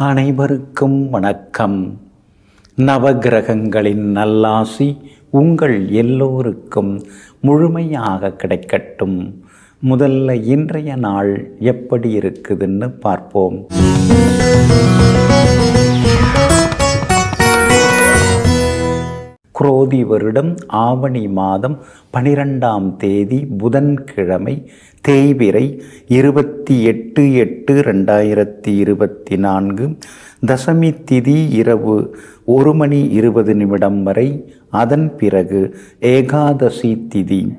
அனைவருக்கும் வணக்கம். நவகிரகங்களின் நல்லாசி உங்கள் எல்லோருக்கும் முழுமையாக கிடைக்கட்டும். முதல்ல இன்றைய நாள் எப்படி இருக்குதுன்னு பார்ப்போம். குரோதி வருடம் ஆவணி மாதம் பனிரெண்டாம் தேதி புதன்கிழமை தேய்பிறை இருபத்தி எட்டு எட்டு ரெண்டாயிரத்தி இருபத்தி நான்கு. தசமி திதி இரவு ஒரு மணி இருபது நிமிடம் வரை. அதன் பிறகு ஏகாதசி திதி.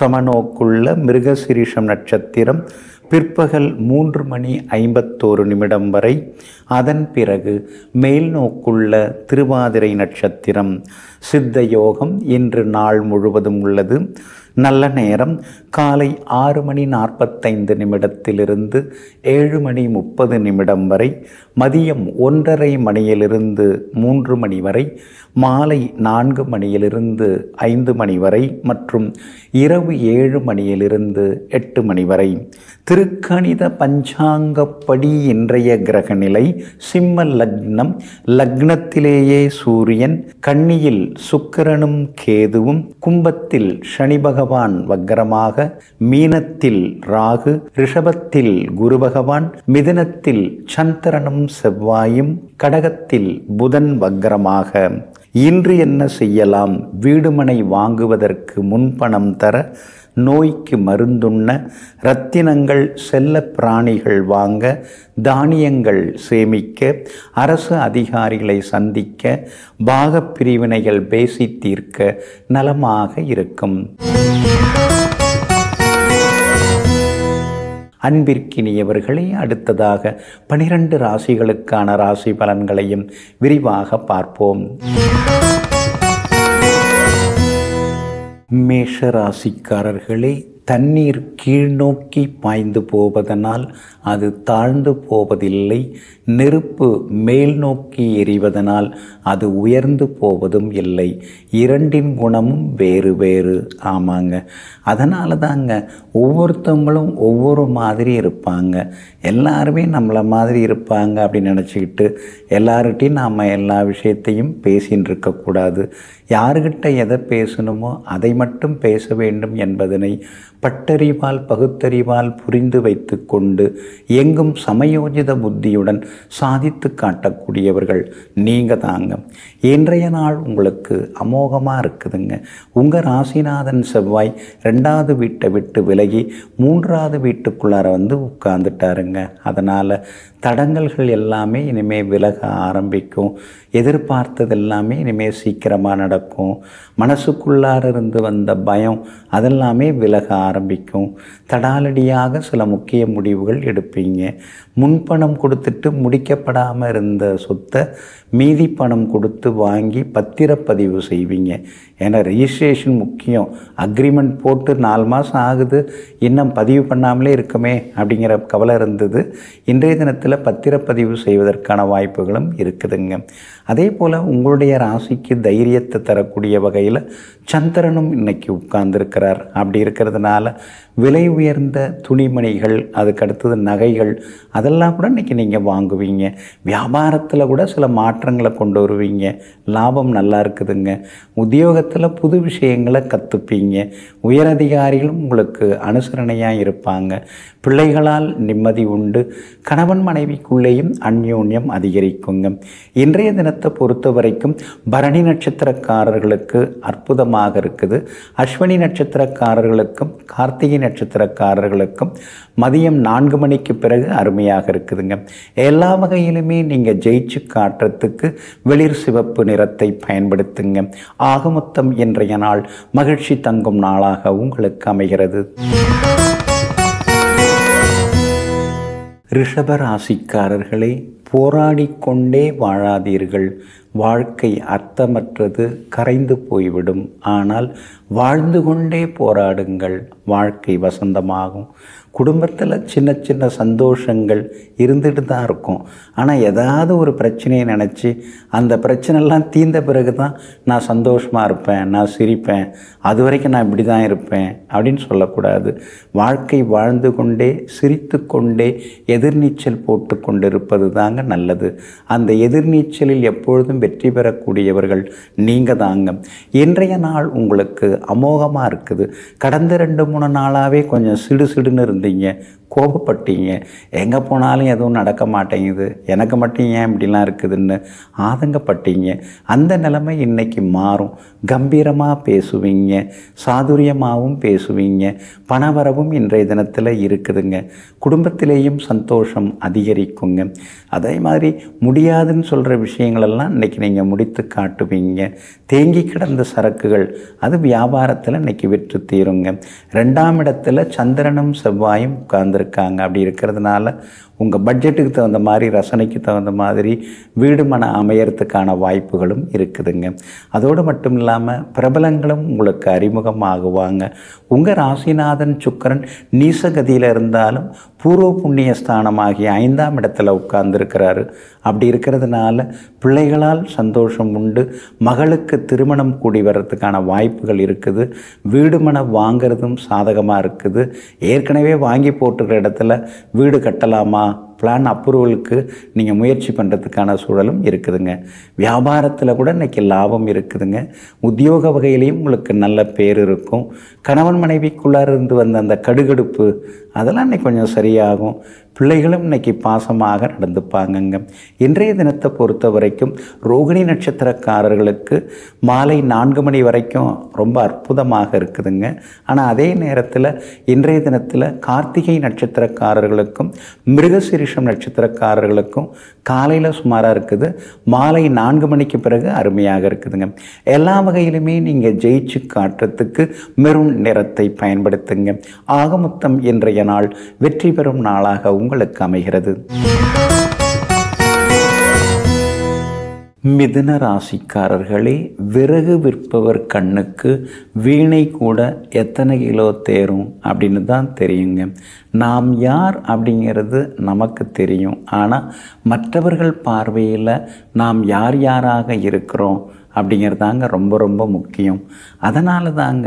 சமநோக்குள்ள மிருகசிரிஷம் நட்சத்திரம் பிற்பகல் மூன்று மணி ஐம்பத்தோரு நிமிடம் வரை. அதன் பிறகு மேல் நோக்குள்ள திருவாதிரை நட்சத்திரம். சித்த யோகம் இன்று நாள் முழுவதும் உள்ளது. நல்ல நேரம் காலை ஆறு மணி நாற்பத்தைந்து நிமிடத்திலிருந்து ஏழு மணி முப்பது நிமிடம் வரை மதியம் ஒன்றரை மணியிலிருந்து மூன்று மணி வரை மாலை நான்கு மணியிலிருந்து ஐந்து மணி வரை மற்றும் இரவு ஏழு மணியிலிருந்து எட்டு மணி வரை. திருக்கணித பஞ்சாங்கப்படி இன்றைய கிரகநிலை சிம்ம லக்னம். லக்னத்திலேயே சூரியன் கன்னியில் சுக்கிரனும் கேதுவும் கும்பத்தில் சனி பகவான் வக்கரமாக மீனத்தில் ராகு ரிஷபத்தில் குரு பகவான் மிதனத்தில் சந்திரனும் செவ்வாயும் கடகத்தில் புதன் வக்ரமாக. இன்று என்ன செய்யலாம்? வீடுமனை வாங்குவதற்கு முன்பணம் தர நோய்க்கு மருந்துண்ண ரத்தினங்கள் செல்ல பிராணிகள் வாங்க தானியங்கள் சேமிக்க அரசு அதிகாரிகளை சந்திக்க பாகப் பிரிவினைகள் பேசி தீர்க்க நலமாக இருக்கும். அன்பிற்கினியவர்களே அடுத்ததாக பனிரெண்டு ராசிகளுக்கான ராசி பலன்களையும் விரிவாக பார்ப்போம். மேஷ ராசிக்காரர்களே தண்ணீர் கீழ்நோக்கி பாய்ந்து போவதனால் அது தாழ்ந்து போவதில்லை நெருப்பு மேல் நோக்கி எரிவதனால் அது உயர்ந்து போவதும் இல்லை. இரண்டின் குணமும் வேறு வேறு. ஆமாங்க. அதனால தாங்க ஒவ்வொருத்தவங்களும் ஒவ்வொரு மாதிரி இருப்பாங்க. எல்லாருமே நம்மளை மாதிரி இருப்பாங்க அப்படின்னு நினச்சிக்கிட்டு எல்லார்கிட்டையும் நாம் எல்லா விஷயத்தையும் பேசின்னு இருக்கக்கூடாது. யாருக்கிட்ட எதை பேசணுமோ அதை மட்டும் பேச வேண்டும் என்பதனை பட்டறிவால் பகுத்தறிவால் புரிந்து வைத்து கொண்டு எங்கும் சமயோஜித புத்தியுடன் சாதித்து காட்டக்கூடியவர்கள் நீங்கள் தாங்க. இன்றைய நாள் உங்களுக்கு அமோகமாக இருக்குதுங்க. உங்கள் ராசிநாதன் செவ்வாய் ரெண்டாவது வீட்டை விட்டு விலகி மூன்றாவது வீட்டுக்குள்ளார வந்து உட்கார்ந்துட்டாருங்க. அதனால் தடங்கல்கள் எல்லாமே இனிமேல் விலக ஆரம்பிக்கும். எதிர்பார்த்தது எல்லாமே இனிமேல் சீக்கிரமாக நடக்கும். மனசுக்குள்ளார இருந்து வந்த பயம் அதெல்லாமே விலக ஆரம்பிக்கும். தடாலடியாக சில முக்கிய முடிவுகள் எடுப்பீங்க. முன்பணம் கொடுத்துட்டு முடிக்கப்படாமல் இருந்த சொத்தை மீதி பணம் கொடுத்து வாங்கி பத்திரப்பதிவு செய்வீங்க. ஏன்னா ரிஜிஸ்ட்ரேஷன் முக்கியம். அக்ரிமெண்ட் போட்டு நாலு மாதம் ஆகுது. இன்னும் பதிவு பண்ணாமலே இருக்குமே அப்படிங்கிற கவலை இருந்தது. இன்றைய தினத்தில் பத்திரப்பதிவு செய்வதற்கான வாய்ப்புகளும் இருக்குதுங்க. அதே போல் உங்களுடைய ராசிக்கு தைரியத்தை தரக்கூடிய வகையில் சந்திரனும் இன்னைக்கு உட்கார்ந்துருக்கிறார். அப்படி இருக்கிறதுனால விலை உயர்ந்த துணிமணிகள் அதுக்கு அடுத்தது நகைகள் அதெல்லாம் கூட இன்றைக்கி நீங்கள் வாங்குவீங்க. வியாபாரத்தில் கூட சில மாற்றங்களை கொண்டு வருவீங்க. லாபம் நல்லா இருக்குதுங்க. உத்தியோகத்தில் புது விஷயங்களை கற்றுப்பீங்க உயரதிகாரிகளும் உங்களுக்கு அனுசரணையாக இருப்பாங்க. பிள்ளைகளால் நிம்மதி உண்டு. கணவன் மனைவிக்குள்ளேயும் அந்யோன்யம் அதிகரிக்குங்க. இன்றைய தினத்தை பொறுத்த வரைக்கும் பரணி நட்சத்திரக்காரர்களுக்கு அற்புதமாக இருக்குது. அஸ்வினி நட்சத்திரக்காரர்களுக்கும் கார்த்திகை நட்சத்திரக்காரர்களுக்கும் மதியம் நான்கு மணிக்கு பிறகு அருமையாக இருக்குதுங்க. எல்லா வகையிலுமே நீங்கள் ஜெயிச்சு காட்டுறதுக்கு வெளிர் சிவப்பு நிறத்தை பயன்படுத்துங்க. ஆகமொத்தம் இன்றைய நாள் மகிழ்ச்சி தங்கும் நாளாக உங்களுக்கு அமைகிறது. ரிஷப ராசிக்காரர்களே போராடிக்கொண்டே வாழாதீர்கள். வாழ்க்கை அர்த்தமற்றது கரைந்து போய்விடும். ஆனால் வாழ்ந்து கொண்டே போராடுங்கள். வாழ்க்கை வசந்தமாகும். குடும்பத்தில் சின்ன சின்ன சந்தோஷங்கள் இருந்துட்டு தான் இருக்கும். ஆனால் ஏதாவது ஒரு பிரச்சனையை நினச்சி அந்த பிரச்சனைலாம் தீர்ந்த பிறகு தான் நான் சந்தோஷமாக இருப்பேன் நான் சிரிப்பேன் அது வரைக்கும் நான் இப்படி தான் இருப்பேன் அப்படின்னு சொல்லக்கூடாது. வாழ்க்கை வாழ்ந்து கொண்டே சிரித்து கொண்டே எதிர்நீச்சல் போட்டு கொண்டிருப்பது தாங்க நல்லது. அந்த எதிர்நீச்சலில் எப்பொழுதும் வெற்றி பெறக்கூடியவர்கள் நீங்கள் தாங்க இன்றைய நாள் உங்களுக்கு அமோகமாக இருக்குது. கடந்த ரெண்டு மூணு நாளாகவே கொஞ்சம் சிடு சிடுன்னு இருந்தீங்க. கோபப்பட்டீங்க. எங்கே போனாலும் எதுவும் நடக்க மாட்டேங்குது. எனக்கு மட்டும் ஏன் இப்படிலாம் இருக்குதுன்னு ஆதங்கப்பட்டீங்க. அந்த நிலைமை இன்னைக்கு மாறும். கம்பீரமாக பேசுவீங்க. சாதுரியமாகவும் பேசுவீங்க. பணவரவும் இன்றைய தினத்தில் இருக்குதுங்க. குடும்பத்திலேயும் சந்தோஷம் அதிகரிக்குங்க. அதே மாதிரி முடியாதுன்னு சொல்கிற விஷயங்களெல்லாம் இன்றைக்கி நீங்கள் முடித்து காட்டுவீங்க. தேங்கி கிடந்த சரக்குகள் அது வியாபாரத்தில் இன்றைக்கி விற்று தீருங்க. ரெண்டாம் இடத்துல சந்திரனும் செவ்வாயும் உட்கார்ந்துருக்காங்க. அப்படி இருக்கிறதுனால உங்கள் பட்ஜெட்டுக்கு தகுந்த மாதிரி ரசனைக்கு தகுந்த மாதிரி வீடு மன அமையறதுக்கான வாய்ப்புகளும் இருக்குதுங்க. அதோடு மட்டும் இல்லாமல் பிரபலங்களும் உங்களுக்கு அறிமுகமாகுவாங்க. உங்கள் ராசிநாதன் சுக்கரன் நீசகதியில் இருந்தாலும் பூர்வ புண்ணிய ஸ்தானமாகிய ஐந்தாம் இடத்துல உட்கார்ந்துருக்கிறாரு. அப்படி இருக்கிறதுனால பிள்ளைகளால் சந்தோஷம் உண்டு. மகளுக்கு திருமணம் கூடி வர்றதுக்கான வாய்ப்புகள் இருக்குது. வீடு மனை வாங்கிறதும் சாதகமாக இருக்குது. ஏற்கனவே வாங்கி போட்டுக்கிற இடத்துல வீடு கட்டலாமா? பிளான் அப்ரூவலுக்கு நீங்கள் முயற்சி பண்ணுறதுக்கான சூழலும் இருக்குதுங்க. வியாபாரத்தில் கூட இன்றைக்கி லாபம் இருக்குதுங்க. உத்தியோக வகையிலையும் உங்களுக்கு நல்ல பேர் இருக்கும். கணவன் மனைவிக்குள்ளார இருந்து வந்த அந்த கடுகடுப்பு அதெல்லாம் இன்னைக்கு கொஞ்சம் சரியாகும். பிள்ளைகளும் இன்னைக்கு பாசமாக நடந்துப்பாங்கங்க. இன்றைய தினத்தை பொறுத்த வரைக்கும் ரோகிணி நட்சத்திரக்காரர்களுக்கு மாலை நான்கு மணி வரைக்கும் ரொம்ப அற்புதமாக இருக்குதுங்க. ஆனால் அதே நேரத்தில் இன்றைய தினத்தில் கார்த்திகை நட்சத்திரக்காரர்களுக்கும் மிருகசிரிஷம் நட்சத்திரக்காரர்களுக்கும் காலையில் சுமாராக இருக்குது. மாலை நான்கு மணிக்கு பிறகு அருமையாக இருக்குதுங்க. எல்லா வகையிலுமே நீங்கள் ஜெயிச்சு காட்டுறதுக்கு மெரூன் நிறத்தை பயன்படுத்துங்க. ஆக மொத்தம் இன்றைய நாள் வெற்றி பெறும் நாளாக உங்களுக்கு அமைகிறது. மிதுன ராசிக்காரர்களே விறகு விற்பவர் கண்ணுக்கு வீணை கூட எத்தனை கிலோ தேரும் அப்படின்னு தான் தெரியுங்க. நாம் யார் அப்படிங்கிறது நமக்கு தெரியும். ஆனால் மற்றவர்கள் பார்வையில் நாம் யார் யாராக இருக்கிறோம் அப்படிங்கிறதாங்க ரொம்ப ரொம்ப முக்கியம். அதனால தாங்க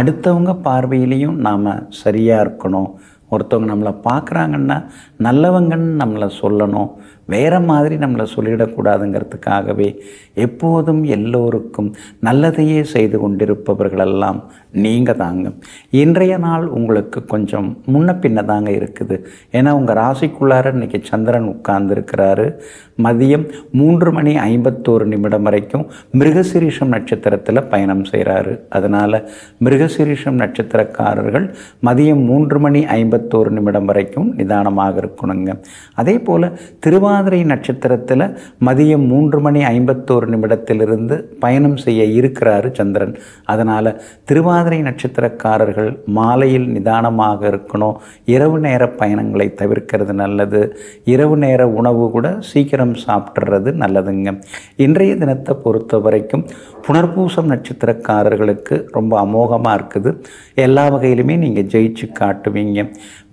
அடுத்தவங்க பார்வையிலையும் நாம் சரியாக இருக்கணும். ஒருத்தவங்க நம்மளை பார்க்குறாங்கன்னா நல்லவங்கன்னு நம்மளை சொல்லணும். வேறு மாதிரி நம்மளை சொல்லிடக்கூடாதுங்கிறதுக்காகவே எப்போதும் எல்லோருக்கும் நல்லதையே செய்து கொண்டிருப்பவர்களெல்லாம் நீங்கள் தாங்க இன்றைய நாள் உங்களுக்கு கொஞ்சம் முன்ன பின்ன தாங்க இருக்குது. ஏன்னா உங்கள் ராசிக்குள்ளார இன்றைக்கி சந்திரன் உட்கார்ந்துருக்கிறாரு. மதியம் மூன்று மணி ஐம்பத்தோரு நிமிடம் வரைக்கும் மிருகசிரீஷம் நட்சத்திரத்தில் பயணம் செய்கிறாரு அதனால் மிருகசிரீஷம் நட்சத்திரக்காரர்கள் மதியம் மூன்று மணி ஐம்பத்தோரு நிமிடம் வரைக்கும் நிதானமாக இருக்கணுங்க. அதே போல் திருவாதிரை நட்சத்திரத்தில் மதியம் மூன்று மணி ஐம்பத்தோரு நிமிடத்திலிருந்து பயணம் செய்ய இருக்கிறாரு சந்திரன். அதனால் மாதிரி நட்சத்திரக்காரர்கள் மாலையில் நிதானமாக இருக்கணும். இரவு நேர பயணங்களை தவிர்க்கிறது நல்லது. இரவு நேர உணவு கூட சீக்கிரம் சாப்பிட்றது நல்லதுங்க. இன்றைய தினத்தை பொறுத்த வரைக்கும் புனர்பூசம் நட்சத்திரக்காரர்களுக்கு ரொம்ப அமோகமாக இருக்குது. எல்லா வகையிலுமே நீங்கள் ஜெயிச்சு காட்டுவீங்க.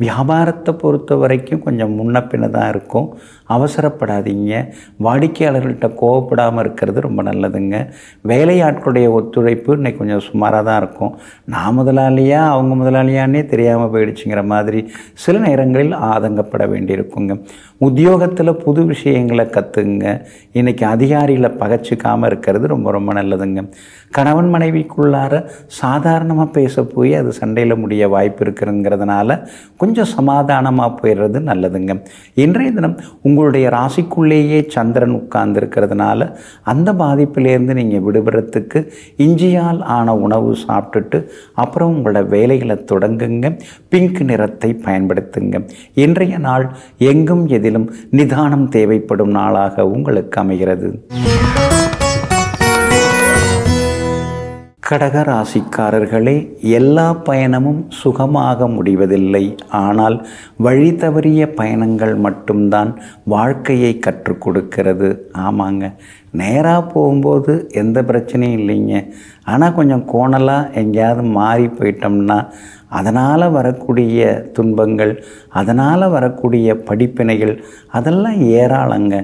வியாபாரத்தை பொறுத்த வரைக்கும் கொஞ்சம் முன்ன பின்ன தான் இருக்கும். அவசரப்படாதீங்க. வாடிக்கையாளர்கள்ட்ட கோவப்படாமல் இருக்கிறது ரொம்ப நல்லதுங்க. வேலையாட்களுடைய ஒத்துழைப்பு இன்னைக்கு கொஞ்சம் சுமாராக தான் இருக்கும். நான் முதலாளியா அவங்க முதலாளியானே தெரியாமல் போயிடுச்சுங்கிற மாதிரி சில நேரங்களில் ஆதங்கப்பட வேண்டியிருக்குங்க. உத்தியோகத்தில் புது விஷயங்களை கற்றுங்க இன்றைக்கி அதிகாரிகளை பகச்சிக்காமல் இருக்கிறது ரொம்ப ரொம்ப நல்லதுங்க. கணவன் மனைவிக்குள்ளார சாதாரணமாக பேச போய் அது சண்டையில் முடிய வாய்ப்பு இருக்குங்கிறதுனால கொஞ்சம் சமாதானமாக போயிடுறது நல்லதுங்க. இன்றைய தினம் உங்களுடைய ராசிக்குள்ளேயே சந்திரன் உட்கார்ந்து இருக்கிறதுனால அந்த பாதிப்பிலேருந்து நீங்கள் விடுபடுறதுக்கு இஞ்சியால் ஆன உணவு சாப்பிட்டுட்டு அப்புறம் உங்களோட வேலைகளை தொடங்குங்க. பிங்க் நிறத்தை பயன்படுத்துங்க. இன்றைய நாள் எங்கும் எதிலும் நிதானம் தேவைப்படும் நாளாக உங்களுக்கு அமைகிறது. கடக ராசிக்காரர்களே எல்லா பயணமும் சுகமாக முடிவதில்லை. ஆனால் வழி தவறிய பயணங்கள் மட்டும்தான் வாழ்க்கையை கற்றுக் கொடுக்கிறது. ஆமாங்க. நேராக போகும்போது எந்த பிரச்சனையும் இல்லைங்க. ஆனால் கொஞ்சம் கோணலாக எங்கேயாவது மாறி போயிட்டோம்னா அதனால் வரக்கூடிய துன்பங்கள் அதனால் வரக்கூடிய படிப்பினைகள் அதெல்லாம் ஏராளங்க.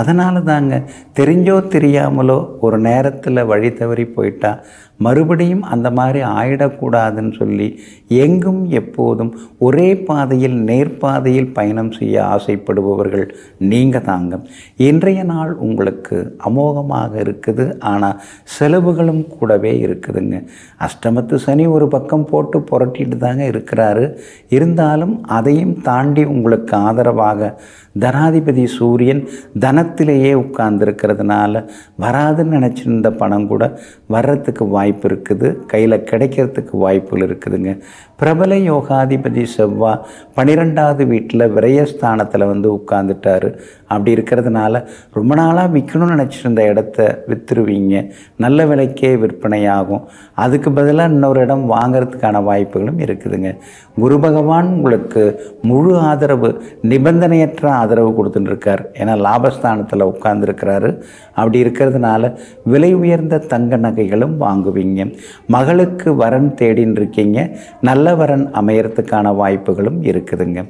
அதனால தாங்க தெரிஞ்சோ தெரியாமலோ ஒரு நேரத்தில் வழி தவறி போயிட்டால் மறுபடியும் அந்த மாதிரி ஆயிடக்கூடாதுன்னு சொல்லி எங்கும் எப்போதும் ஒரே பாதையில் நேர்பாதையில் பயணம் செய்ய ஆசைப்படுபவர்கள் நீங்கள் தாங்க. இன்றைய நாள் உங்களுக்கு அமோகமாக இருக்குது. ஆனால் செலவுகளும் கூடவே இருக்குதுங்க. அஷ்டமத்து சனி ஒரு பக்கம் போட்டு புரட்டிட்டு தாங்க இருக்கிறாரு. இருந்தாலும் அதையும் தாண்டி உங்களுக்கு ஆதரவாக தனாதிபதி சூரியன் தனத்திலேயே உட்கார்ந்துருக்கிறதுனால வராதுன்னு நினச்சிருந்த பணம் கூட வர்றதுக்கு வாய்ப்பு இருக்குது. கையில் கிடைக்கிறதுக்கு வாய்ப்புகள் இருக்குதுங்க. பிரபல யோகாதிபதி செவ்வா பன்னிரெண்டாவது வீட்டில் விரயஸ்தானத்தில் வந்து உட்காந்துட்டாரு அப்படி இருக்கிறதுனால ரொம்ப நாளாக விற்கணும்னு நினச்சிருந்த இடத்த விற்றுருவீங்க நல்ல விலைக்கே விற்பனையாகும். அதுக்கு பதிலாக இன்னொரு இடம் வாங்கிறதுக்கான வாய்ப்புகளும் இருக்குதுங்க. குரு பகவான் உங்களுக்கு முழு ஆதரவு நிபந்தனையற்ற ஆதரவு கொடுத்துட்டுருக்கார். ஏன்னா லாபஸ்தானத்தில் உட்கார்ந்துருக்கிறாரு. அப்படி இருக்கிறதுனால விலை உயர்ந்த தங்க நகைகளும் வாங்குவீங்க. மகளுக்கு வரன் தேடின்னு இருக்கீங்க நல்ல வரன் அமையறதுக்கான வாய்ப்புகளும் இருக்குதுங்க.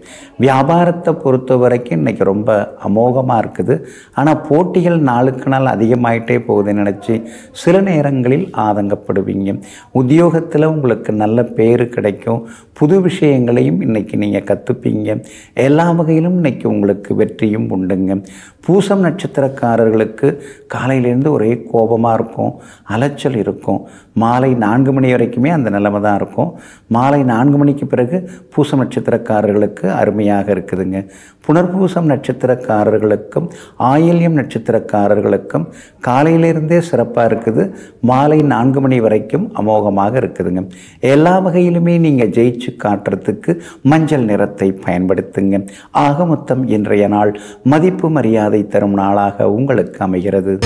வியாபாரத்தை பொறுத்த வரைக்கும் இன்றைக்கி ரொம்ப அமோகமாக இருக்குது. ஆனால் போட்டிகள் நாளுக்கு நாள் அதிகமாயிட்டே போகுதுன்னு நினச்சி சில நேரங்களில் ஆதங்கப்படுவீங்க. உத்தியோகத்தில் உங்களுக்கு நல்ல பேர் கிடைக்கும். புது விஷயங்களையும் இன்றைக்கி நீங்கள் கற்றுப்பீங்க எல்லா வகையிலும் இன்றைக்கி உங்களுக்கு வெற்றியும் உண்டுங்க. பூசம் நட்சத்திரக்காரர்களுக்கு காலையிலேருந்து ஒரே கோபமாக இருக்கும் அலைச்சல் இருக்கும். மாலை நான்கு மணி வரைக்குமே அந்த நிலைமை தான் இருக்கும். மாலை நான்கு மணிக்கு பிறகு பூசம் நட்சத்திரக்காரர்களுக்கு அருமையாக இருக்குதுங்க. புனர்பூசம் நட்சத்திரக்காரர்களுக்கும் ஆயில்யம் நட்சத்திரக்காரர்களுக்கும் காலையிலிருந்தே சிறப்பாக இருக்குது. மாலை நான்கு மணி வரைக்கும் அமோகமாக இருக்குதுங்க. எல்லா வகையிலுமே நீங்கள் ஜெயிச்சு காட்டுறதுக்கு மஞ்சள் நிறத்தை பயன்படுத்துங்க. ஆக மொத்தம் இன்றைய நாள் மதிப்பு மரியாதை தரும் நாளாக உங்களுக்கு அமைகிறது.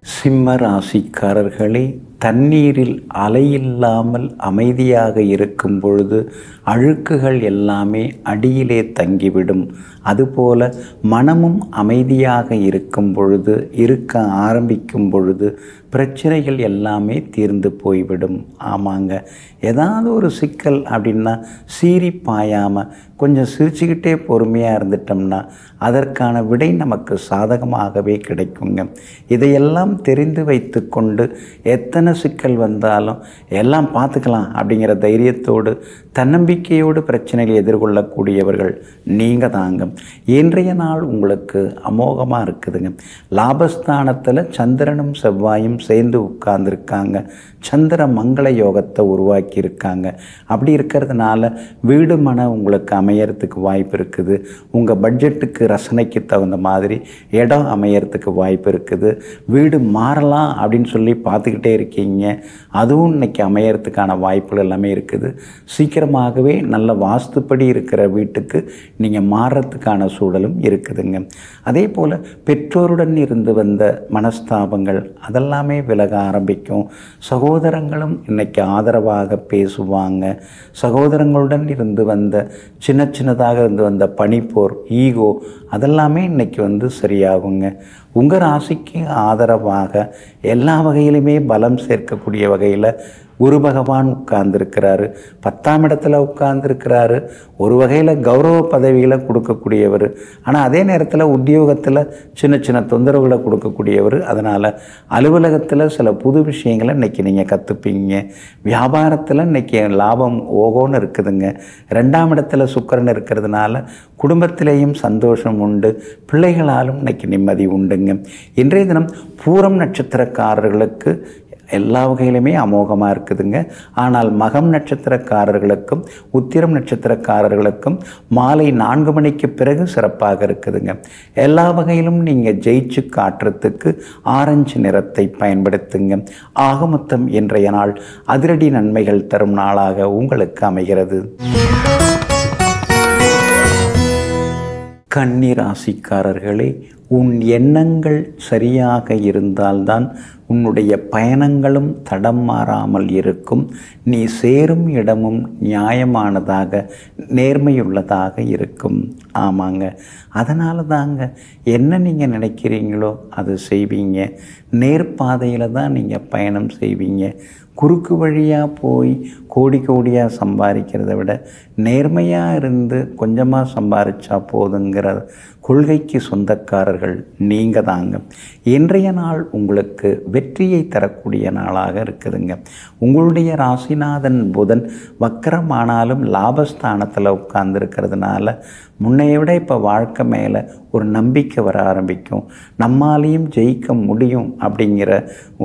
சிம்ம ராசிக்காரர்களே தண்ணீரில் அலையில்லாமல் அமைதியாக இருக்கும் பொழுது அழுக்குகள் எல்லாமே அடியிலே தங்கிவிடும். அதுபோல மனமும் அமைதியாக இருக்கும் பொழுது இருக்க ஆரம்பிக்கும் பொழுது பிரச்சனைகள் எல்லாமே தீர்ந்து போய்விடும். ஆமாங்க. ஏதாவது ஒரு சிக்கல் அப்படின்னா சீறி பாயாமல் கொஞ்சம் சிரிச்சுக்கிட்டே பொறுமையாக இருந்துட்டோம்னா அதற்கான விடை நமக்கு சாதகமாகவே கிடைக்குங்க. இதையெல்லாம் தெரிந்து வைத்து கொண்டு எத்தனை சிக்கல் வந்தாலும் எல்லாம் பார்த்துக்கலாம் அப்படிங்கிற தைரியத்தோடு தன்னம்பிக்கையோடு பிரச்சனைகளை எதிர்கொள்ளக்கூடியவர்கள் நீங்கள் தாங்க இன்றைய நாள் உங்களுக்கு அமோகமாக இருக்குதுங்க. லாபஸ்தானத்தில் சந்திரனும் செவ்வாயும் சேர்ந்து உட்கார்ந்துருக்காங்க. சந்திர மங்கள யோகத்தை உருவாக்கியிருக்காங்க. அப்படி இருக்கிறதுனால வீடு மன உங்களுக்கு அமையறதுக்கு வாய்ப்பு இருக்குது. உங்கள் பட்ஜெட்டுக்கு ரசனைக்கு தகுந்த மாதிரி இடம் அமையறதுக்கு வாய்ப்பு இருக்குது. வீடு மாறலாம் அப்படின்னு சொல்லி பார்த்துக்கிட்டே இருக்கீங்க. அதுவும் இன்னைக்கு அமையறதுக்கான வாய்ப்புகள் எல்லாமே இருக்குது. சீக்கிரமாகவே நல்ல வாஸ்துப்படி இருக்கிற வீட்டுக்கு நீங்கள் மாறுறதுக்கான சூழலும் இருக்குதுங்க. அதே போல் பெற்றோருடன் இருந்து வந்த மனஸ்தாபங்கள் அதெல்லாமே விலக ஆரம்பிக்கும். சகோதரங்களும் இன்றைக்கி ஆதரவாக பேசுவாங்க. சகோதரங்களுடன் இருந்து வந்த சின்ன சின்னதாக இருந்து வந்த பனிப்போர் ஈகோ அதெல்லாமே இன்றைக்கி வந்து சரியாகுங்க. உங்கள் ராசிக்கு ஆதரவாக எல்லா வகையிலுமே பலம் சேர்க்கக்கூடிய வகையில் குரு பகவான் உட்கார்ந்துருக்கிறாரு. பத்தாம் இடத்துல உட்கார்ந்துருக்கிறாரு. ஒரு வகையில் கௌரவ பதவிகளை கொடுக்கக்கூடியவர். ஆனால் அதே நேரத்தில் உத்தியோகத்தில் சின்ன சின்ன தொந்தரவுகளை கொடுக்கக்கூடியவர். அதனால் அலுவலகத்தில் சில புது விஷயங்களை இன்றைக்கி நீங்கள் கற்றுப்பீங்க வியாபாரத்தில் இன்றைக்கி லாபம் ஓகோன்னு இருக்குதுங்க. ரெண்டாம் இடத்துல சுக்கரன் இருக்கிறதுனால குடும்பத்திலேயும் சந்தோஷம் உண்டு. பிள்ளைகளாலும் இன்னைக்கு நிம்மதி உண்டுங்க. இன்றைய தினம் பூரம் நட்சத்திரக்காரர்களுக்கு எல்லா வகையிலுமே அமோகமாக இருக்குதுங்க. ஆனால் மகம் நட்சத்திரக்காரர்களுக்கும் உத்திரம் நட்சத்திரக்காரர்களுக்கும் மாலை நான்கு மணிக்கு பிறகு சிறப்பாக இருக்குதுங்க. எல்லா வகையிலும் நீங்கள் ஜெயிச்சு காட்டுறதுக்கு ஆரஞ்சு நிறத்தை பயன்படுத்துங்க. ஆகமொத்தம் இன்றைய நாள் அதிரடி நன்மைகள் தரும் நாளாக உங்களுக்கு அமைகிறது. கன்னி ராசிக்காரர்களே உன் எண்ணங்கள் சரியாக இருந்தால்தான் உன்னுடைய பயணங்களும் தடம் மாறாமல் இருக்கும். நீ சேரும் இடமும் நியாயமானதாக நேர்மையுள்ளதாக இருக்கும். ஆமாங்க. அதனால தாங்க என்ன நீங்கள் நினைக்கிறீங்களோ அதை செய்வீங்க. நேர்பாதையில் தான் நீங்கள் பயணம் செய்வீங்க. குறுக்கு வழியாக போய் கோடி கோடியாக சம்பாதிக்கிறத விட நேர்மையாக இருந்து கொஞ்சமாக சம்பாதிச்சா போதுங்கிற கொள்கைக்கு சொந்தக்காரர்கள் நீங்கள் தாங்க இன்றைய நாள் உங்களுக்கு வெற்றியை தரக்கூடிய நாளாக இருக்குதுங்க. உங்களுடைய ராசிநாதன் புதன் வக்கரமானாலும் லாபஸ்தானத்தில் உட்கார்ந்துருக்கிறதுனால முன்னைய விட இப்போ வாழ்க்கை மேலே ஒரு நம்பிக்கை வர ஆரம்பிக்கும். நம்மாலேயும் ஜெயிக்க முடியும் அப்படிங்கிற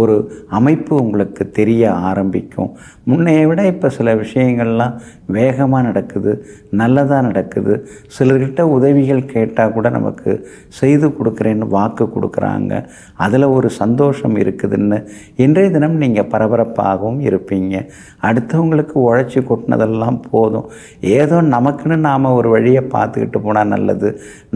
ஒரு அமைப்பு உங்களுக்கு தெரிய ஆரம்பிக்கும். முன்னைய விட இப்போ சில விஷயங்கள்லாம் வேகமாக நடக்குது நல்லதாக நடக்குது. சிலர்கிட்ட உதவிகள் கேட்டால் கூட நமக்கு செய்து கொடுக்குறேன்னு வாக்கு கொடுக்குறாங்க. அதில் ஒரு சந்தோஷம் இருக்குதுன்னு இன்றைய தினம் நீங்கள் பரபரப்பாகவும் இருப்பீங்க. அடுத்தவங்களுக்கு உழைச்சி கொட்டினதெல்லாம் போதும். ஏதோ நமக்குன்னு நாம் ஒரு வழியை பார்த்துக்கிட்டு போனால் நல்லது.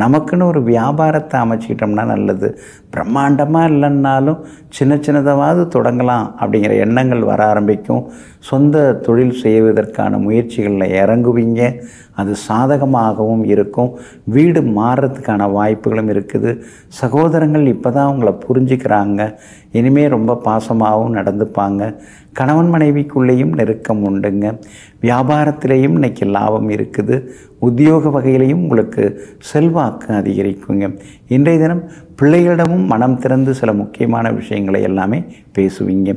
நமக்குன்னு ஒரு வியாபாரத்தை அமைச்சிக்கிட்டோம்னா நல்லது. பிரம்மாண்டமாக இல்லைன்னாலும் சின்ன சின்னதாவது தொடங்கலாம் அப்படிங்கிற எண்ணங்கள் வர ஆரம்பிக்கும். சொந்த தொழில் செய்வதற்கான முயற்சிகளில் இறங்குவீங்க. அது சாதகமாகவும் இருக்கும். வீடு மாறுறதுக்கான வாய்ப்புகளும் இருக்குது. சகோதரங்கள் இப்போ தான் உங்களை புரிஞ்சுக்கிறாங்க. இனிமேல் ரொம்ப பாசமாகவும் நடந்துப்பாங்க. கணவன் மனைவிக்குள்ளேயும் நெருக்கம் உண்டுங்க. வியாபாரத்திலேயும் இன்னைக்கு லாபம் இருக்குது. உத்தியோக வகையிலையும் உங்களுக்கு செல்வாக்கு அதிகரிக்குங்க. இன்றைய தினம் பிள்ளைகளிடமும் மனம் திறந்து சில முக்கியமான விஷயங்களை எல்லாமே பேசுவீங்க.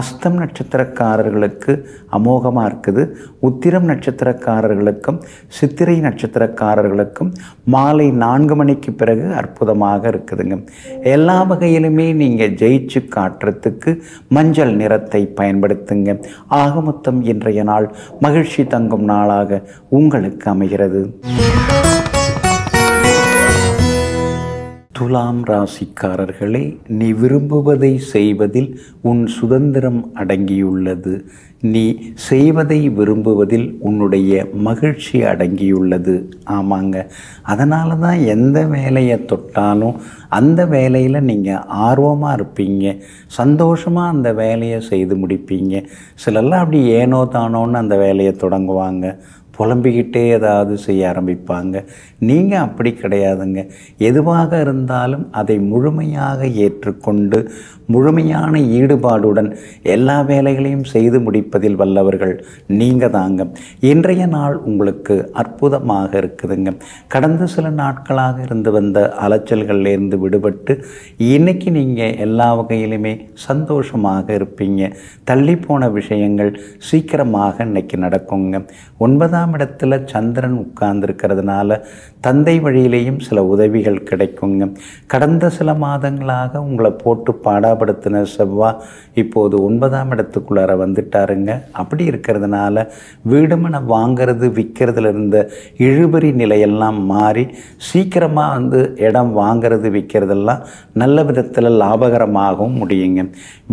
அஸ்தம் நட்சத்திரக்காரர்களுக்கு அமோகமாக இருக்குது. உத்திரம் நட்சத்திரக்காரர்களுக்கும் சித்திரை நட்சத்திரக்காரர்களுக்கும் மாலை நான்கு மணிக்கு பிறகு அற்புதமாக இருக்குதுங்க. எல்லா வகையிலுமே நீங்கள் ஜெயிச்சு காட்டுறதுக்கு மஞ்சள் நிறத்தை பயன்படுத்துங்க. ஆக மொத்தம் இன்றைய நாள் மகிழ்ச்சி தங்கும் நாளாக உங்களுக்கு அமைகிறது. துலாம் ராசிக்காரர்களே நீ விரும்புவதை செய்வதில் உன் சுதந்திரம் அடங்கியுள்ளது. நீ செய்வதை விரும்புவதில் உன்னுடைய மகிழ்ச்சி அடங்கியுள்ளது. ஆமாங்க. அதனால தான் எந்த வேலையை தொட்டாலும் அந்த வேலையில் நீங்கள் ஆர்வமாக இருப்பீங்க. சந்தோஷமாக அந்த வேலையை செய்து முடிப்பீங்க. சிலர்லாம் அப்படி ஏனோ தானோன்னு அந்த வேலையை தொடங்குவாங்க. புலம்பிக்கிட்டே ஏதாவது செய்ய ஆரம்பிப்பாங்க. நீங்கள் அப்படி கிடையாதுங்க. எதுவாக இருந்தாலும் அதை முழுமையாக ஏற்றுக்கொண்டு முழுமையான ஈடுபாடுடன் எல்லா வேலைகளையும் செய்து முடிப்பதில் வல்லவர்கள் நீங்கள் தாங்க இன்றைய நாள் உங்களுக்கு அற்புதமாக இருக்குதுங்க. கடந்த சில நாட்களாக இருந்து வந்த அலைச்சல்கள்லேருந்து விடுபட்டு இன்னைக்கு நீங்கள் எல்லா வகையிலுமே சந்தோஷமாக இருப்பீங்க. தள்ளி போன விஷயங்கள் சீக்கிரமாக இன்னைக்கு நடக்குங்க. ஒன்பதாம் இடத்துல சந்திரன் உட்கார்ந்துருக்கிறதுனால தந்தை வழியிலேயும் சில உதவிகள் கிடைக்குங்க. கடந்த சில மாதங்களாக உங்களை போட்டு பாடாப்படுத்தின செவ்வாய் இப்போது ஒன்பதாம் இடத்துக்குள்ளார வந்துட்டாருங்க. அப்படி இருக்கிறதுனால வீடுமனை வாங்கிறது விற்கிறதுல இருந்த இழுபறி நிலையெல்லாம் மாறி சீக்கிரமாக வந்து இடம் வாங்கிறது விற்கிறதெல்லாம் நல்ல விதத்தில் லாபகரமாகவும் முடியுங்க.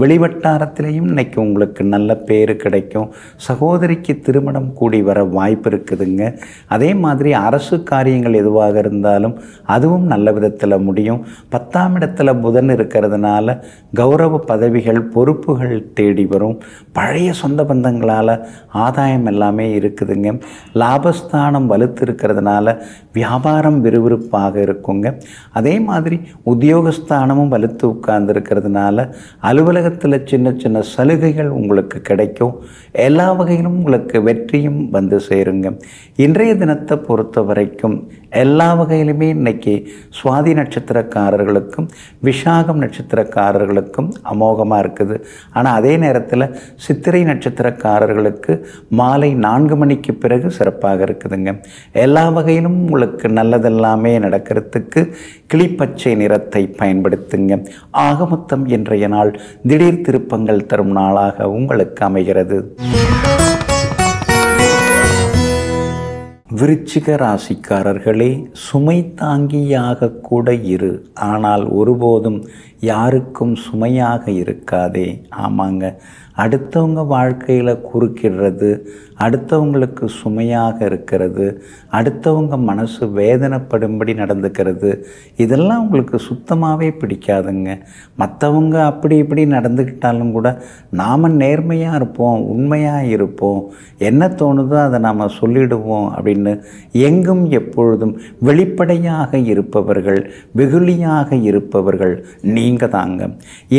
வெளிவட்டாரத்திலையும் இன்னைக்கு உங்களுக்கு நல்ல பேர் கிடைக்கும். சகோதரிக்கு திருமணம் கூடி வர வாய்ப்பு இருக்குதுங்க. அதே மாதிரி அரசு காரியங்கள் எதுவாக இருந்தாலும் அதுவும் நல்ல விதத்தில் முடியும். பத்தாம் இடத்துல புதன் இருக்கிறதுனால கௌரவ பதவிகள் பொறுப்புகள் தேடி வரும். பழைய சொந்த பந்தங்களால் ஆதாயம் எல்லாமே இருக்குதுங்க. லாபஸ்தானம் வலுத்து இருக்கிறதுனால வியாபாரம் விறுவிறுப்பாக இருக்குங்க. அதே மாதிரி உத்தியோகஸ்தானமும் வலுத்து உட்கார்ந்து இருக்கிறதுனால அலுவலகத்தில் சின்ன சின்ன சலுகைகள் உங்களுக்கு கிடைக்கும். எல்லா வகையிலும் உங்களுக்கு வெற்றியும் வந்து சேருங்க. இன்றைய தினத்தை பொறுத்த வரைக்கும் எல்லா வகையிலுமே இன்னைக்கு சுவாதி நட்சத்திரக்காரர்களுக்கும் விஷாகம் நட்சத்திரக்காரர்களுக்கும் அமோகமாக இருக்குது. ஆனால் அதே நேரத்தில் சித்திரை நட்சத்திரக்காரர்களுக்கு மாலை நான்கு மணிக்கு பிறகு சிறப்பாக இருக்குதுங்க. எல்லா வகையிலும் உங்களுக்கு நல்லதெல்லாமே நடக்கிறதுக்கு கிளிப்பச்சை நிறத்தை பயன்படுத்துங்க. ஆகமொத்தம் இன்றைய நாள் திடீர் திருப்பங்கள் தரும் நாளாக உங்களுக்கு அமைகிறது. விருச்சிக ராசிக்காரர்களே சுமை தாங்கியாக கூட இரு. ஆனால் ஒருபோதும் யாருக்கும் சுமையாக இருக்காதே. ஆமாங்க. அடுத்தவங்க வாழ்க்கையில் குறுக்கிடுறது அடுத்தவங்களுக்கு சுமையாக இருக்கிறது அடுத்தவங்க மனசு வேதனைப்படும்படி நடந்துக்கிறது இதெல்லாம் உங்களுக்கு சுத்தமாகவே பிடிக்காதுங்க. மற்றவங்க அப்படி இப்படி நடந்துக்கிட்டாலும் கூட நாம் நேர்மையாக இருப்போம் உண்மையாக இருப்போம். என்ன தோணுதோ அதை நாம் சொல்லிடுவோம் அப்படின்னு எங்கும் எப்பொழுதும் வெளிப்படையாக இருப்பவர்கள் வெகுளியாக இருப்பவர்கள் நீங்கள் தாங்க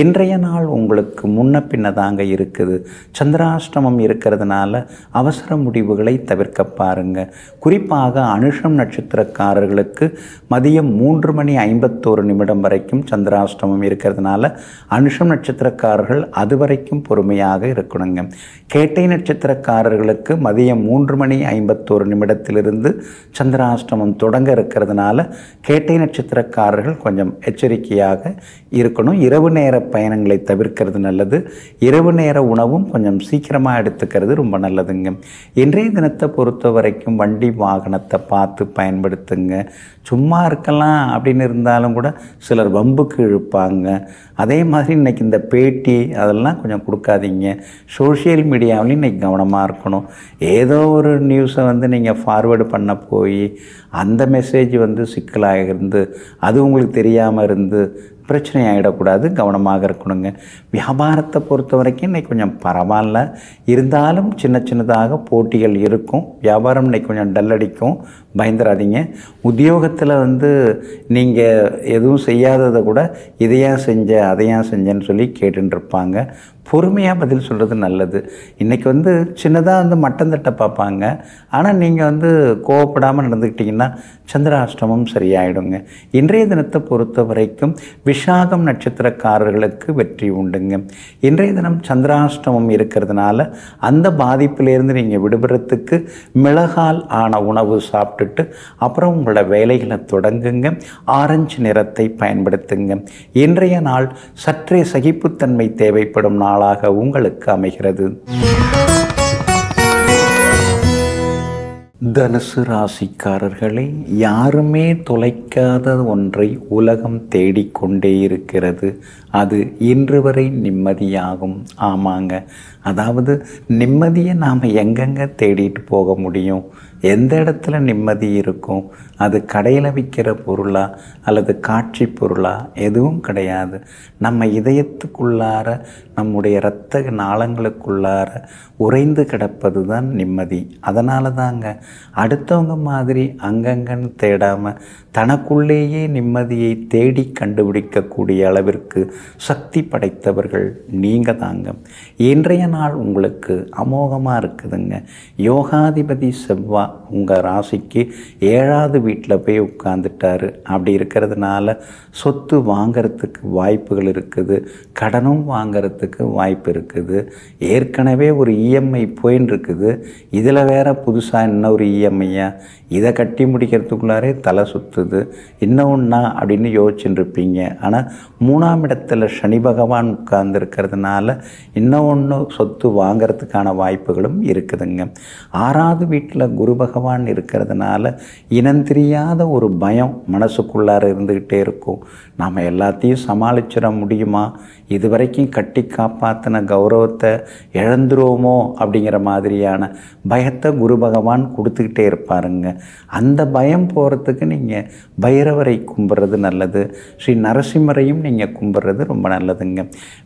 இன்றைய நாள் உங்களுக்கு முன்ன பின்ன தாங்க இருக்குது. சந்திராஷ்டமம் இருக்கிறதுனால அவசர முடிவுகளை தவிர்க்க பாருங்க. குறிப்பாக அனுஷம் நட்சத்திரக்காரர்களுக்கு மதியம் மூன்று மணி ஐம்பத்தோரு நிமிடம் வரைக்கும் சந்திராஷ்டமம் இருக்கிறதுனால அனுஷம் நட்சத்திரக்காரர்கள் அதுவரைக்கும் பொறுமையாக இருக்கணுங்க. கேட்டை நட்சத்திரக்காரர்களுக்கு மதியம் மூன்று மணி ஐம்பத்தோரு நிமிடத்திலிருந்து சந்திராஷ்டமம் தொடங்க இருக்கிறதுனால கேட்டை நட்சத்திரக்காரர்கள் கொஞ்சம் எச்சரிக்கையாக இருக்கணும். இரவு நேர பயணங்களை தவிர்க்கிறது நல்லது. இரவு நேர உணவும் கொஞ்சம் சீக்கிரமாக எடுத்துக்கிறது ரொம்ப நல்லதுங்க. இன்றைய தினத்தை பொறுத்த வரைக்கும் வண்டி வாகனத்தை பார்த்து பயன்படுத்துங்க. சும்மா இருக்கலாம் அப்படின்னு இருந்தாலும் கூட சிலர் வம்புக்கு இழுப்பாங்க. அதே மாதிரி இன்றைக்கி இந்த பேட்டி அதெல்லாம் கொஞ்சம் கொடுக்காதீங்க. சோஷியல் மீடியாவிலையும் இன்றைக்கி கவனமாக இருக்கணும். ஏதோ ஒரு நியூஸை வந்து நீங்கள் ஃபார்வேர்டு பண்ண போய் அந்த மெசேஜ் வந்து சிக்கலாக இருந்து அது உங்களுக்கு தெரியாமல் இருந்து பிரச்சனை ஆகிடக்கூடாது கவனமாக இருக்கணுங்க. வியாபாரத்தை பொறுத்த வரைக்கும் இன்றைக்கி கொஞ்சம் பரவாயில்ல. இருந்தாலும் சின்ன சின்னதாக போட்டிகள் இருக்கும். வியாபாரம் இன்றைக்கி கொஞ்சம் டல் அடிக்கும். பயந்துடாதீங்க உத்தியோகத்தில் வந்து நீங்கள் எதுவும் செய்யாததை கூட இதையாக செஞ்ச அதையாக செஞ்சேன்னு சொல்லி கேட்டுருப்பாங்க பொறுமையாக பதில் சொல்கிறது நல்லது. இன்றைக்கி வந்து சின்னதாக வந்து மட்டம் தட்ட பார்ப்பாங்க. ஆனால் நீங்கள் வந்து கோவப்படாமல் நடந்துக்கிட்டிங்கன்னா சந்திராஷ்டமம் சரியாயிடுங்க. இன்றைய தினத்தை பொறுத்த வரைக்கும் விஷாகம் நட்சத்திரக்காரர்களுக்கு வெற்றி உண்டுங்க. இன்றைய தினம் சந்திராஷ்டமம் இருக்கிறதுனால அந்த பாதிப்பிலேருந்து நீங்கள் விடுபடுறதுக்கு மிளகால் ஆன உணவு சாப்பிட்டு சாப்பிட்டுட்டு அப்புறம் உங்களோட வேலைகளை தொடங்குங்க. ஆரஞ்சு நிறத்தை பயன்படுத்துங்க. இன்றைய நாள் சற்றே சகிப்புத்தன்மை தேவைப்படும் நாளாக உங்களுக்கு அமைகிறது. தனுசு ராசிக்காரர்களை யாருமே தொலைக்காத ஒன்றை உலகம் தேடிக்கொண்டே இருக்கிறது. அது இன்று வரை நிம்மதியாகும். ஆமாங்க. அதாவது நிம்மதியை நாம் எங்கெங்க தேடிட்டு போக முடியும்? எந்த இடத்துல நிம்மதி இருக்கும்? அது கடையில் விற்கிற பொருளா? அல்லது காட்சி பொருளா? எதுவும் கிடையாது. நம்ம இதயத்துக்குள்ளார நம்முடைய இரத்த நாளங்களுக்குள்ளார உறைந்து கிடப்பது தான் நிம்மதி. அதனால தாங்க அடுத்தவங்க மாதிரி அங்கங்கன்னு தேடாமல் தனக்குள்ளேயே நிம்மதியை தேடி கண்டுபிடிக்கக்கூடிய அளவிற்கு சக்தி படைத்தவர்கள் நீங்கள் தாங்க. இன்றைய நாள் உங்களுக்கு அமோகமாக இருக்குதுங்க. யோகாதிபதி செவ்வா உங்கள் ராசிக்கு ஏழாவது வீட்டில் போய் உட்காந்துட்டாரு அப்படி இருக்கிறதுனால சொத்து வாங்கிறதுக்கு வாய்ப்புகள் இருக்குது. கடனும் வாங்கிறதுக்கு வாய்ப்பு இருக்குது. ஏற்கனவே ஒரு இஎம்ஐ போயின்னு இருக்குது இதில் வேற புதுசாக இன்னொரு இஎம்ஐயா. இதை கட்டி முடிக்கிறதுக்குள்ளாரே தலை சுற்றுது இன்னொன்னா அப்படின்னு யோசிச்சுட்டு இருப்பீங்க ஆனால் மூணாம் இடத்துல சனி பகவான் உட்கார்ந்து இருக்கிறதுனால இன்னொன்று சொத்து வாங்கிறதுக்கான வாய்ப்புகளும் இருக்குதுங்க. ஆறாவது வீட்டில் குரு பகவான் இருக்கிறதுனால இனந்தெரியாத ஒரு பயம் மனசுக்குள்ளார இருந்துக்கிட்டே இருக்கும். நாம் எல்லாத்தையும் சமாளிச்சிட முடியுமா? இது வரைக்கும் கட்டி காப்பாற்றின கௌரவத்தை இழந்துருவோமோ அப்படிங்கிற மாதிரியான பயத்தை குரு பகவான் கொடுத்துக்கிட்டே இருப்பாருங்க. அந்த பயம் போகிறதுக்கு நீங்கள் பைரவரை கும்பிட்றது நல்லது. ஸ்ரீ நரசிம்மரையும் நீங்கள் கும்பிட்றது ரொம்ப நல்லதுங்க.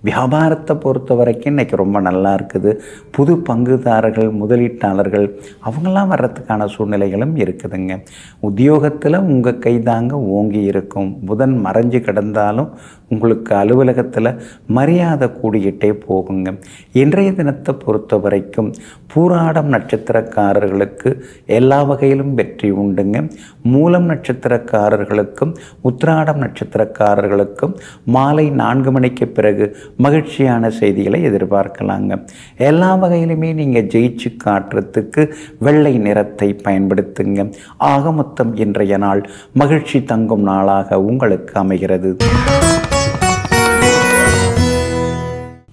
வியாபாரத்தை பொறுத்த வரைக்கும் இன்றைக்கி ரொம்ப நல்லா இருக்குது. புது பங்குதாரர்கள் முதலீட்டாளர்கள் அவங்களாம் வர்றதுக்கு வர்றதுக்கான சூழ்நிலைகளும் இருக்குதுங்க. உத்தியோகத்தில் உங்கள் கைதாங்க ஓங்கி இருக்கும். புதன் மறைஞ்சு கிடந்தாலும் உங்களுக்கு அலுவலகத்தில் மரியாதை கூடிக்கிட்டே போகுங்க. இன்றைய தினத்தை பொறுத்த வரைக்கும் பூராடம் நட்சத்திரக்காரர்களுக்கு எல்லா வகையிலும் வெற்றி உண்டுங்க. மூலம் நட்சத்திரக்காரர்களுக்கும் உத்திராடம் நட்சத்திரக்காரர்களுக்கும் மாலை நான்கு மணிக்கு பிறகு மகிழ்ச்சியான செய்திகளை எதிர்பார்க்கலாங்க. எல்லா வகையிலுமே நீங்கள் ஜெயிச்சு காட்டுறதுக்கு வெள்ளை நிறத்தை பயன்படுத்துங்க. ஆக மொத்தம் இன்றைய நாள் மகிழ்ச்சி தங்கும் நாளாக உங்களுக்கு அமைகிறது.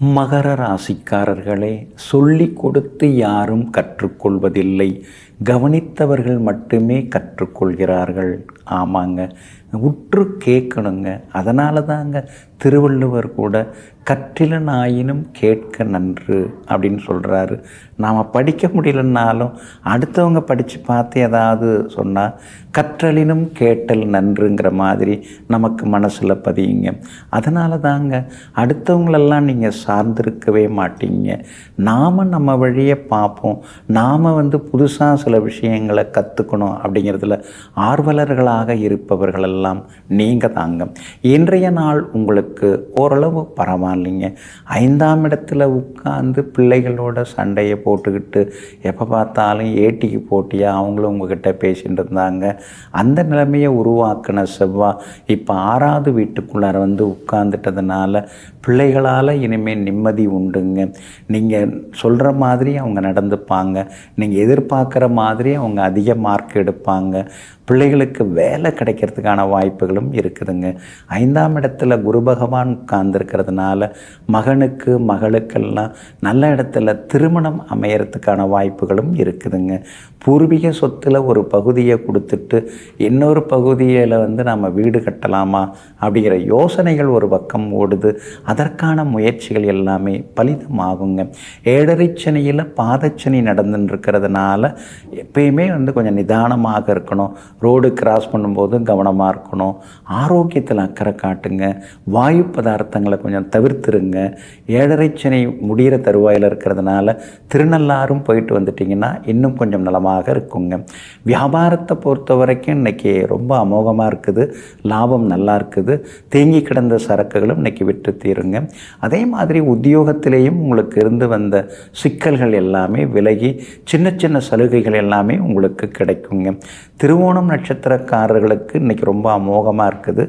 மகர ராசிக்காரர்களே சொல்லிக் கொடுத்து யாரும் கற்றுக்கொள்வதில்லை. கவனித்தவர்கள் மட்டுமே கற்றுக்கொள்கிறார்கள். ஆமாங்க. உற்று கேட்கணுங்க. அதனால தாங்க திருவள்ளுவர் கூட கற்றிலனாயினும் கேட்க நன்று அப்படின்னு சொல்கிறாரு நாம் படிக்க முடியலன்னாலும் அடுத்தவங்க படித்து பார்த்து ஏதாவது சொன்னால் கற்றலினும் கேட்டல் நன்றுங்கிற மாதிரி நமக்கு மனசில் பதியுங்க. அதனால தாங்க அடுத்தவங்களெல்லாம் நீங்கள் சார்ந்திருக்கவே மாட்டீங்க. நாம் நம்ம வழியை பார்ப்போம். நாம் வந்து புதுசாக சில விஷயங்களை கற்றுக்கணும் அப்படிங்கிறதுல ஆர்வலர்களாக இருப்பவர்களெல்லாம் நீங்கள் தாங்க. இன்றைய நாள் உங்களுக்கு ஓரளவு பரவாயில்லைங்க. ஐந்தாம் இடத்துல உட்கார்ந்து பிள்ளைகளோட சண்டையை போட்டுக்கிட்டு எப்போ பார்த்தாலும் ஏட்டிக்கு போட்டியாக அவங்களும் உங்ககிட்ட பேசிகிட்டு இருந்தாங்க. அந்த நிலைமையை உருவாக்கின செவ்வாய் இப்போ ஆறாவது வீட்டுக்குள்ளார வந்து உட்கார்ந்துட்டதுனால பிள்ளைகளால் இனிமேல் நிம்மதி உண்டுங்க. நீங்கள் சொல்கிற மாதிரி அவங்க நடந்துப்பாங்க. நீங்கள் எதிர்பார்க்குற மாதிரி அவங்க அதிக மார்க் எடுப்பாங்க. பிள்ளைகளுக்கு வேலை கிடைக்கிறதுக்கான வாய்ப்புகளும் இருக்குதுங்க. ஐந்தாம் இடத்துல குரு பகவான் உட்கார்ந்துருக்கிறதுனால மகனுக்கு மகளுக்கெல்லாம் நல்ல இடத்துல திருமணம் அமையறதுக்கான வாய்ப்புகளும் இருக்குதுங்க. பூர்வீக சொத்தில் ஒரு பகுதியை கொடுத்துட்டு இன்னொரு பகுதியில் வந்து நம்ம வீடு கட்டலாமா அப்படிங்கிற யோசனைகள் ஒரு பக்கம் ஓடுது. அதற்கான முயற்சிகள் எல்லாமே பலிதமாகுங்க. ஏழரைச்சனியில் பாதச்சனி நடந்துன்னு இருக்கிறதுனால எப்பயுமே வந்து கொஞ்சம் நிதானமாக இருக்கணும். ரோடு கிராஸ் பண்ணும்போது கவனமாக இருக்கணும். ஆரோக்கியத்தில் அக்கறை காட்டுங்க. வாயு பதார்த்தங்களை கொஞ்சம் தவிர்த்துருங்க. ஏழரை சனி முடிகிற தருவாயில் இருக்கிறதுனால திருநள்ளாரும் போயிட்டு வந்துட்டிங்கன்னா இன்னும் கொஞ்சம் நலமாக இருக்குங்க. வியாபாரத்தை பொறுத்த வரைக்கும் இன்றைக்கி ரொம்ப அமோகமாக இருக்குது. லாபம் நல்லா இருக்குது. தேங்கி கிடந்த சரக்குகளும் இன்றைக்கி விட்டு தீருங்க. அதே மாதிரி உத்தியோகத்திலேயும் உங்களுக்கு இருந்து வந்த சிக்கல்கள் எல்லாமே விலகி சின்ன சின்ன சலுகைகள் எல்லாமே உங்களுக்கு கிடைக்குங்க. திருவோணம் நட்சத்திரக்காரர்களுக்கு இன்றைக்கி ரொம்ப அமோகமாக இருக்குது.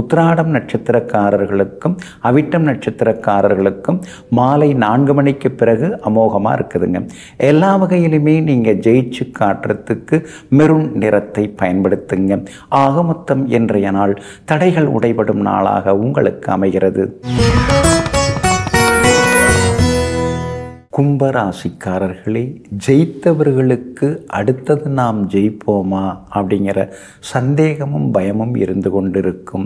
உத்திராடம் நட்சத்திரக்காரர்களுக்கும் அவிட்டம் நட்சத்திரக்காரர்களுக்கும் மாலை நான்கு மணிக்கு பிறகு அமோகமாக இருக்குதுங்க. எல்லா வகையிலுமே நீங்கள் ஜெயிச்சு காட்டுறதுக்கு மெருண் நிறத்தை பயன்படுத்துங்க. ஆக மொத்தம் இன்றைய நாள் தடைகள் உடைபடும் நாளாக உங்களுக்கு அமைகிறது. கும்பராசிக்காரர்களே ஜெயித்தவர்களுக்கு அடுத்தது நாம் ஜெயிப்போமா? அப்படிங்கிற சந்தேகமும் பயமும் இருந்து கொண்டிருக்கும்.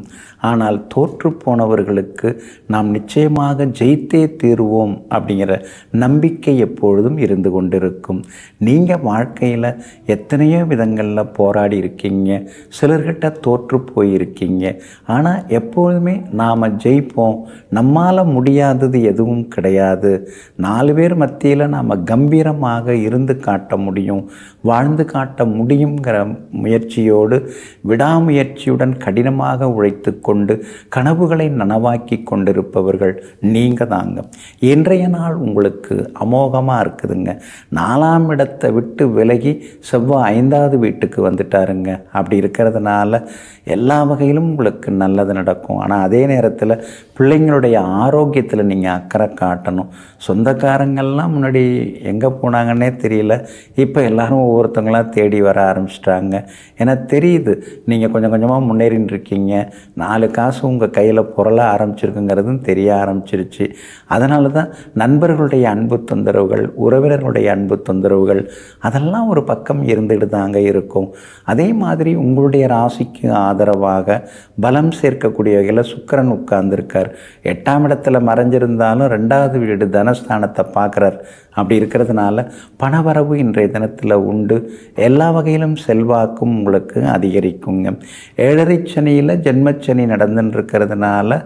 ஆனால் தோற்று போனவர்களுக்கு நாம் நிச்சயமாக ஜெயித்தே தீருவோம் அப்படிங்கிற நம்பிக்கை எப்பொழுதும் இருந்து கொண்டிருக்கும். நீங்கள் வாழ்க்கையில் எத்தனையோ விதங்களில் போராடி இருக்கீங்க சிலர்கிட்ட தோற்று போயிருக்கீங்க. ஆனால் எப்பொழுதுமே நாம் ஜெயிப்போம். நம்மால் முடியாதது எதுவும் கிடையாது. நாலு பேர் மத்தியில் நாம் கம்பீரமாக இருந்து காட்ட முடியும் வாழ்ந்து காட்ட முடியுங்கிற முயற்சியோடு விடாமுயற்சியுடன் கடினமாக உழைத்து கொண்டு கனவுகளை நனவாக்கி கொண்டிருப்பவர்கள் நீங்கள் தாங்க. இன்றைய நாள் உங்களுக்கு அமோகமாக இருக்குதுங்க. நாலாம் இடத்தை விட்டு விலகி செவ்வாய் ஐந்தாவது வீட்டுக்கு வந்துட்டாருங்க. அப்படி இருக்கிறதுனால எல்லா வகையிலும் உங்களுக்கு நல்லது நடக்கும். ஆனால் அதே நேரத்தில் பிள்ளைங்களுடைய ஆரோக்கியத்தில் நீங்கள் அக்கறை காட்டணும். சொந்தக்காரங்கள்லாம் முன்னாடி எங்கே போனாங்கன்னே தெரியல. இப்போ எல்லாரும் ஒவ்வொருத்தங்களாம் தேடி வர ஆரம்பிச்சிட்டாங்க. ஏன்னா தெரியுது நீங்கள் கொஞ்சம் கொஞ்சமாக முன்னேறின்னு இருக்கீங்க. நாலு காசு உங்கள் கையில் புரள ஆரம்பிச்சிருக்குங்கிறதும் தெரிய ஆரம்பிச்சிருச்சு. அதனால தான் நண்பர்களுடைய அன்பு தொந்தரவுகள் உறவினர்களுடைய அன்பு தொந்தரவுகள் அதெல்லாம் ஒரு பக்கம் இருந்துகிட்டு தாங்க இருக்கும். அதே மாதிரி உங்களுடைய ராசிக்கு ஆதரவாக பலம் சேர்க்கக்கூடிய வகையில் சுக்கரன் உட்கார்ந்துருக்கார். எட்டாம் இடத்துல மறைஞ்சிருந்தாலும் ரெண்டாவது வீடு தனஸ்தானத்தை பார்க்குறார். அப்படி இருக்கிறதுனால பணவரவு இன்றைய தினத்தில் உண்டு. எல்லா வகையிலும் செல்வாக்கும் உங்களுக்கு அதிகரிக்குங்க. ஏழரை சனியில் ஜென்மச்சனி நடந்துன்னு இருக்கிறதுனால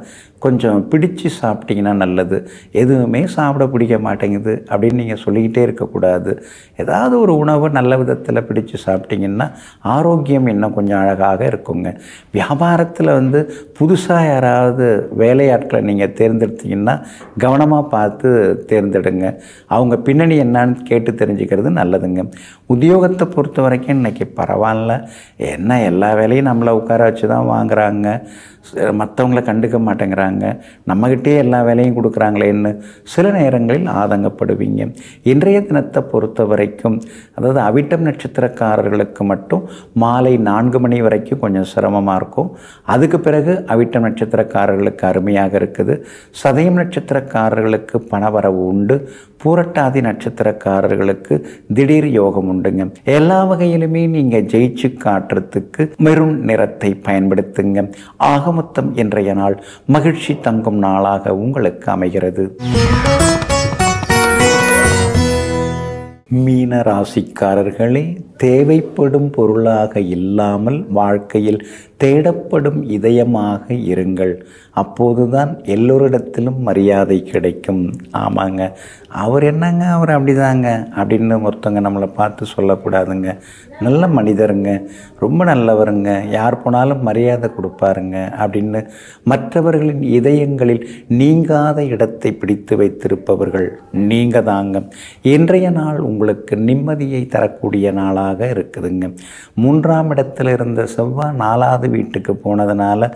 கொஞ்சம் பிடிச்சு சாப்பிட்டீங்கன்னா நல்லது. எதுவுமே சாப்பிட பிடிக்க மாட்டேங்குது அப்படின்னு நீங்கள் சொல்லிக்கிட்டே இருக்கக்கூடாது. ஏதாவது ஒரு உணவு நல்ல விதத்தில் பிடிச்சு சாப்பிட்டீங்கன்னா ஆரோக்கியம் இன்னும் கொஞ்சம் அழகாக இருக்குங்க. வியாபாரத்தில் வந்து புதுசாக யாராவது வேலையாட்களை நீங்கள் தேர்ந்தெடுத்தீங்கன்னா கவனமாக பார்த்து தேர்ந்தெடுங்க. அவங்க பின்னணி என்னன்னு கேட்டு தெரிஞ்சுக்கிறது நல்லதுங்க. உத்தியோகத்தை பொறுத்த வரைக்கும் இன்றைக்கி பரவாயில்ல. என்ன எல்லா வேலையும் நம்மளை உட்கார வச்சு தான் வாங்குறாங்க. மற்றவங்கள கண்டுக்க மாட்டேங்கிறாங்க. நம்மகிட்டே எல்லா வேலையும் கொடுக்குறாங்களேன்னு சில நேரங்களில் ஆதங்கப்படுவீங்க. இன்றைய தினத்தை பொறுத்த வரைக்கும் அதாவது அவிட்டம் நட்சத்திரக்காரர்களுக்கு மட்டும் மாலை நான்கு மணி வரைக்கும் கொஞ்சம் சிரமமாக இருக்கும். அதுக்கு பிறகு அவிட்டம் நட்சத்திரக்காரர்களுக்கு அருமையாக இருக்குது. சதயம் நட்சத்திரக்காரர்களுக்கு பணவரவு உண்டு. பூரட்டாத உத்திரட்டாதி நட்சத்திரக்காரர்களுக்கு திடீர் யோகம் உண்டுங்க. எல்லா வகையிலுமே நீங்கள் ஜெயிச்சு காட்டுறதுக்கு மெருண் நிறத்தை பயன்படுத்துங்க. ஆகமொத்தம் இன்றைய நாள் மகிழ்ச்சி தங்கும் நாளாக உங்களுக்கு அமைகிறது. மீன ராசிக்காரர்களே தேவைப்படும் பொருளாக இல்லாமல் வாழ்க்கையில் தேடப்படும் இதயமாக இருங்கள். அப்போதுதான் எல்லோரிடத்திலும் மரியாதை கிடைக்கும். ஆமாங்க. அவர் என்னங்க அவர் அப்படிதாங்க? அப்படின்னு ஒருத்தவங்க நம்மளை பார்த்து சொல்லக்கூடாதுங்க. நல்ல மனிதருங்க. ரொம்ப நல்லவருங்க. யார் போனாலும் மரியாதை கொடுப்பாருங்க அப்படின்னு மற்றவர்களின் இதயங்களில் நீங்காத இடத்தை பிடித்து வைத்திருப்பவர்கள் நீங்கள் தாங்க இன்றைய நாள் உங்களுக்கு நிம்மதியை தரக்கூடிய நாளாக இருக்குதுங்க. மூன்றாம் இடத்தில் இருந்த செவ்வாய் நாலாவது வீட்டுக்கு போனதுனால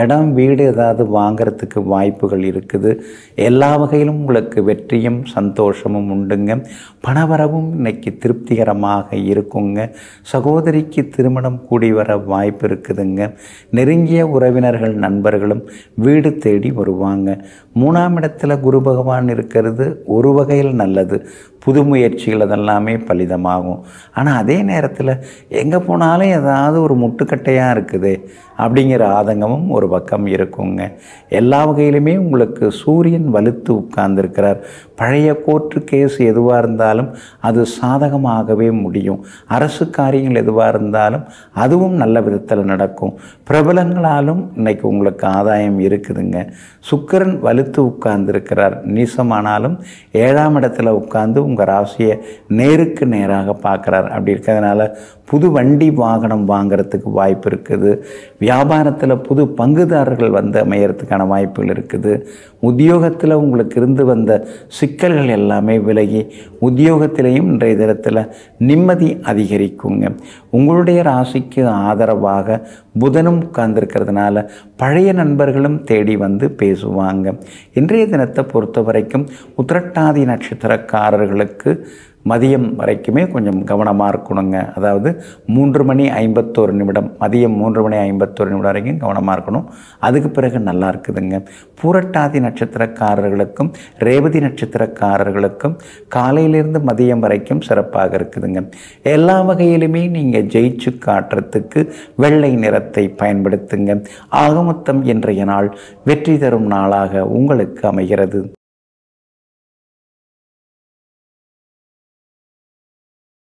இடம் வீடு ஏதாவது வாங்கிறதுக்கு வாய்ப்புகள் இருக்குது. எல்லா வகையிலும் உங்களுக்கு வெற்றியும் சந்தோஷமும் உண்டுங்க. பணவரவும் இன்னைக்கு திருப்திகரமாக இருக்குங்க. சகோதரிக்கு திருமணம் கூடி வர வாய்ப்பு இருக்குதுங்க. நெருங்கிய உறவினர்கள் நண்பர்களும் வீடு தேடி வருவாங்க. மூணாம் இடத்துல குரு பகவான் இருக்கிறது ஒரு வகையில் நல்லது. புது முயற்சிகள் அதெல்லாமே பலிதமாகும். ஆனால் அதே நேரத்தில் எங்கே போனாலும் ஏதாவது ஒரு முட்டுக்கட்டையாக இருக்குது. அப்படிங்கிற ஆதங்கமும் ஒரு பக்கம் இருக்குங்க. எல்லா வகையிலுமே உங்களுக்கு சூரியன் வலுத்து உட்கார்ந்துருக்கிறார். பழைய கோர்ட்டு கேஸ் எதுவாக இருந்தாலும் அது சாதகமாகவே முடியும். அரசு காரியங்கள் எதுவாக இருந்தாலும் அதுவும் நல்ல விதத்தில் நடக்கும். பிரபலங்களாலும் இன்றைக்கி உங்களுக்கு ஆதாயம் இருக்குதுங்க. சுக்கரன் வலுத்து உட்கார்ந்துருக்கிறார். நீசமானாலும் ஏழாம் இடத்துல உட்கார்ந்து உங்கள் ராசியை நேருக்கு நேராக பார்க்குறார். அப்படி இருக்கிறதுனால புது வண்டி வாகனம் வாங்கிறதுக்கு வாய்ப்பு இருக்குது. வியாபாரத்தில் புது பங்குதாரர்கள் வந்து அமையறதுக்கான வாய்ப்புகள் இருக்குது. உத்தியோகத்தில் உங்களுக்கு இருந்து வந்த சிக்கல்கள் எல்லாமே விலகி உத்தியோகத்திலையும் இன்றைய தினத்தில் நிம்மதி அதிகரிக்குங்க. உங்களுடைய ராசிக்கு ஆதரவாக புதனும் உட்கார்ந்துருக்கிறதுனால பழைய நண்பர்களும் தேடி வந்து பேசுவாங்க. இன்றைய தினத்தை பொறுத்த வரைக்கும் உத்திரட்டாதி நட்சத்திரக்காரர்களுக்கு மதியம் வரைக்குமே கொஞ்சம் கவனமாக இருக்கணுங்க. அதாவது மூன்று மணி ஐம்பத்தோரு நிமிடம் மதியம் மூன்று மணி ஐம்பத்தோரு நிமிடம் வரைக்கும் கவனமாக இருக்கணும். அதுக்கு பிறகு நல்லா இருக்குதுங்க. பூரட்டாதி நட்சத்திரக்காரர்களுக்கும் ரேவதி நட்சத்திரக்காரர்களுக்கும் காலையிலிருந்து மதியம் வரைக்கும் சிறப்பாக இருக்குதுங்க. எல்லா வகையிலுமே நீங்கள் ஜெயிச்சு காட்டுறதுக்கு வெள்ளை நிறத்தை பயன்படுத்துங்க. ஆகமொத்தம் இன்றைய நாள் வெற்றி தரும் நாளாக உங்களுக்கு அமைகிறது.